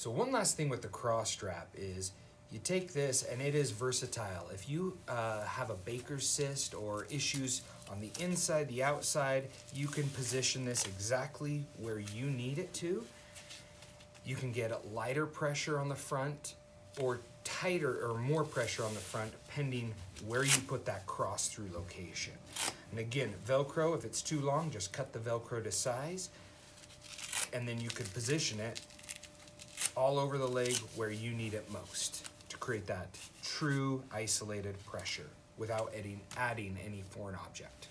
So one last thing with the cross strap is you take this and it is versatile. If you uh, have a Baker's cyst or issues on the inside, the outside, you can position this exactly where you need it to. You can get lighter pressure on the front or tighter or more pressure on the front pending where you put that cross through location. And again, Velcro, if it's too long, just cut the Velcro to size and then you could position it all over the leg where you need it most to create that true isolated pressure without adding, adding any foreign object.